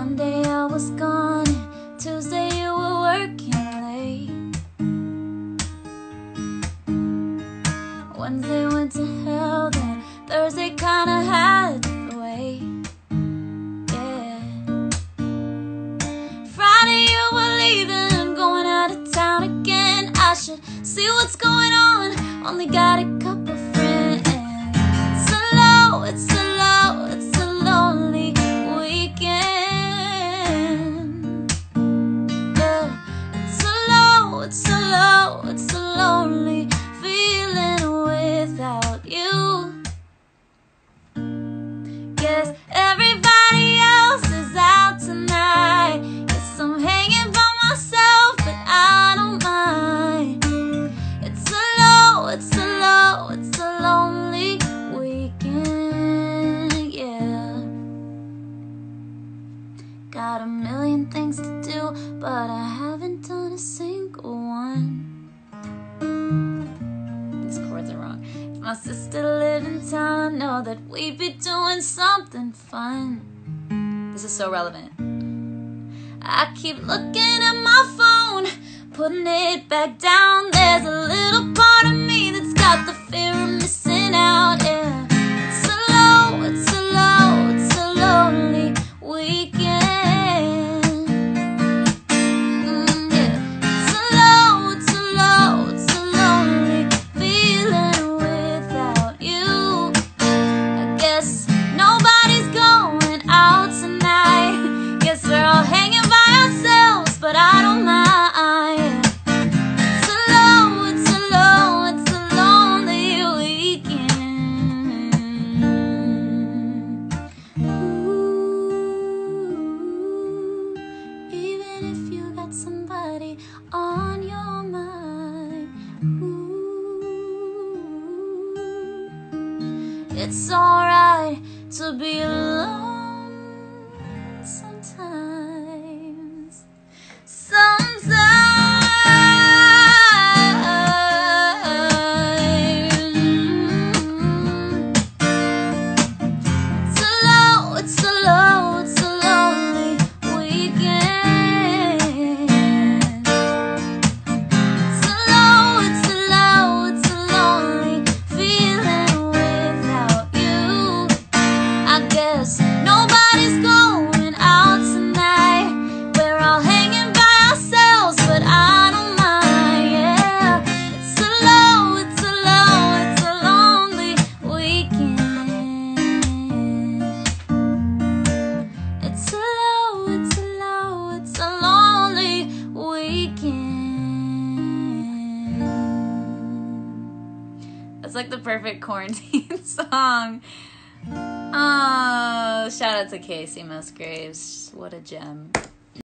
Monday I was gone, Tuesday you were working late. Wednesday went to hell, then Thursday kinda had the way. Yeah. Friday you were leaving, going out of town again. I should see what's going on, only gotta Got a million things to do, but I haven't done a single one. These chords are wrong. If my sister lived in town, I know that we'd be doing something fun. This is so relevant. I keep looking at my phone, putting it back down. There's a little part of me that's got the fear of missing on your mind. Ooh, it's alright to be alone guess nobody's going out tonight. We're all hanging by ourselves, but I don't mind. Yeah, it's a low, it's a low, it's a lonely weekend. It's a low, it's a low, it's a lonely weekend. That's like the perfect quarantine song. Oh, shout out to Kacey Musgraves. What a gem.